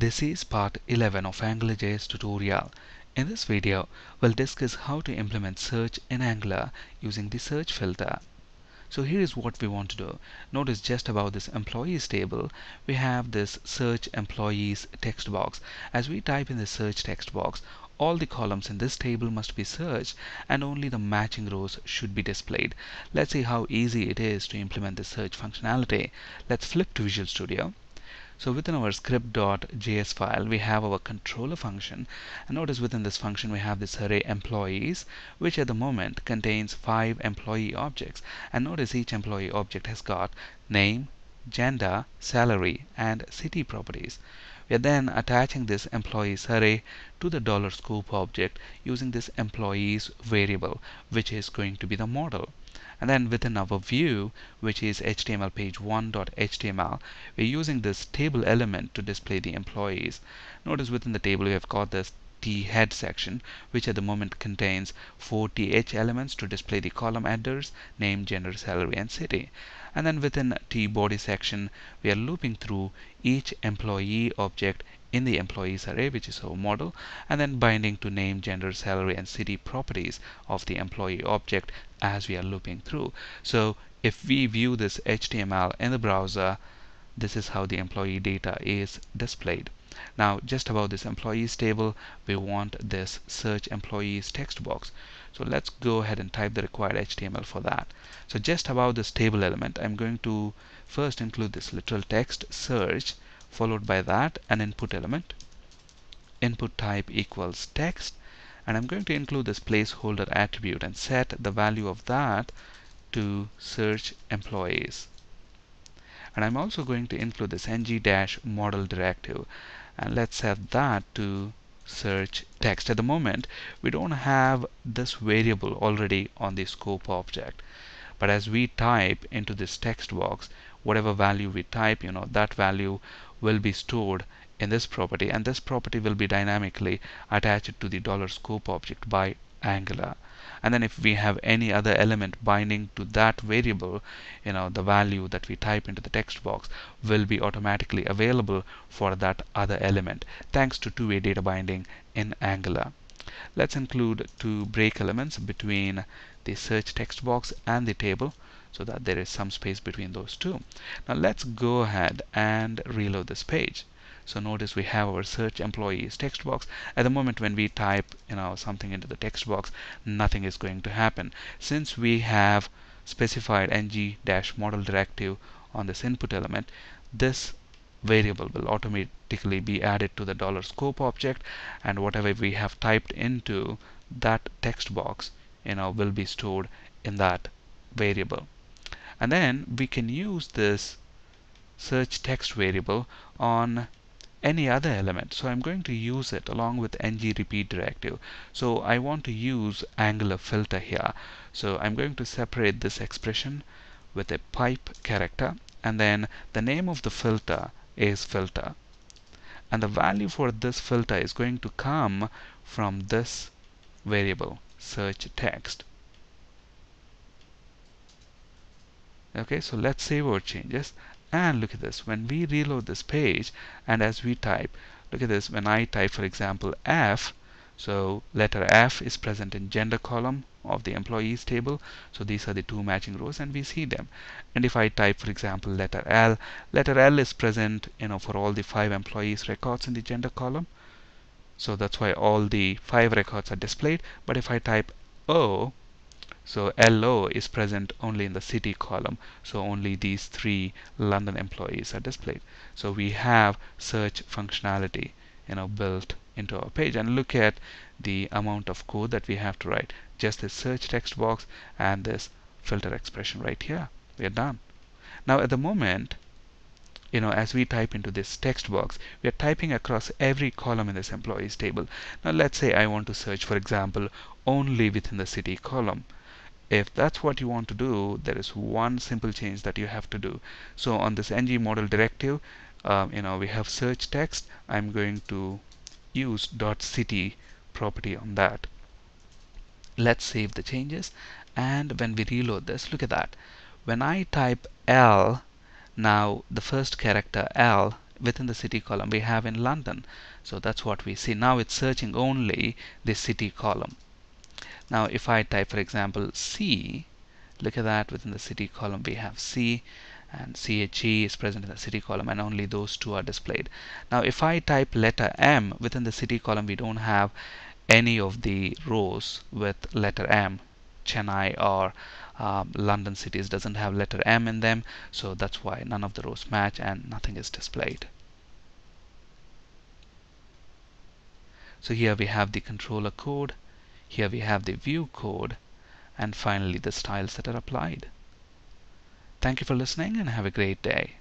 This is part 11 of AngularJS tutorial. In this video, we'll discuss how to implement search in Angular using the search filter. So here is what we want to do. Notice just about this employees table, we have this search employees text box. As we type in the search text box, all the columns in this table must be searched and only the matching rows should be displayed. Let's see how easy it is to implement the search functionality. Let's flip to Visual Studio. So within our script.js file, we have our controller function. And notice within this function, we have this array employees, which at the moment contains five employee objects. And notice each employee object has got name, gender, salary, and city properties. We are then attaching this employees array to the dollar $scope object using this employees variable, which is going to be the model. And then within our view, which is HTML page 1.html, we're using this table element to display the employees. Notice within the table we have got this T head section, which at the moment contains four TH elements to display the column headers, name, gender, salary, and city. And then within T body section, we are looping through each employee object in the employees array, which is our model, and then binding to name, gender, salary, and city properties of the employee object as we are looping through. So if we view this HTML in the browser, this is how the employee data is displayed. Now, just about this employees table, we want this search employees text box. So let's go ahead and type the required HTML for that. So just about this table element, I'm going to first include this literal text search followed by that an input element. Input type equals text. And I'm going to include this placeholder attribute and set the value of that to search employees. And I'm also going to include this ng-model directive. And let's set that to search text. At the moment we don't have this variable already on the scope object but as we type into this text box whatever value we type you know that value will be stored in this property and this property will be dynamically attached to the dollar $scope object by Angular. And then if we have any other element binding to that variable you know the value that we type into the text box will be automatically available for that other element thanks to two-way data binding in Angular let's include two break elements between the search text box and the table so that there is some space between those two. Now let's go ahead and reload this page. So notice we have our search employees text box. At the moment when we type you know something into the text box, nothing is going to happen. Since we have specified ng-model directive on this input element, this variable will automatically be added to the dollar $scope object and whatever we have typed into that text box you know will be stored in that variable. And then we can use this search text variable on any other element. So I'm going to use it along with ng repeat directive. So I want to use angular filter here. So I'm going to separate this expression with a pipe character and then the name of the filter is filter and the value for this filter is going to come from this variable search text. Okay so let's save our changes. And look at this when we reload this page and as we type look at this when I type for example F so letter F is present in gender column of the employees table so these are the two matching rows and we see them and if I type for example letter L letter L is present you know for all the five employees records in the gender column so that's why all the five records are displayed but if I type O so LO is present only in the city column. So only these three London employees are displayed. So we have search functionality you know built into our page and look at the amount of code that we have to write. Just this search text box and this filter expression right here. We are done. Now at the moment you know as we type into this text box we are typing across every column in this employees table. Now let's say I want to search for example only within the city column. If that's what you want to do there is one simple change that you have to do. So on this ng model directive um, you know we have search text. I'm going to use dot city property on that. Let's save the changes. And when we reload this look at that. When I type L now the first character L within the city column we have in London. So that's what we see. Now it's searching only the city column. Now if I type for example C look at that within the city column we have C and CHE is present in the city column and only those two are displayed. Now if I type letter M within the city column we don't have any of the rows with letter M. Chennai or um, London cities doesn't have letter M in them so that's why none of the rows match and nothing is displayed. So here we have the controller code here we have the view code and finally the styles that are applied thank you for listening and have a great day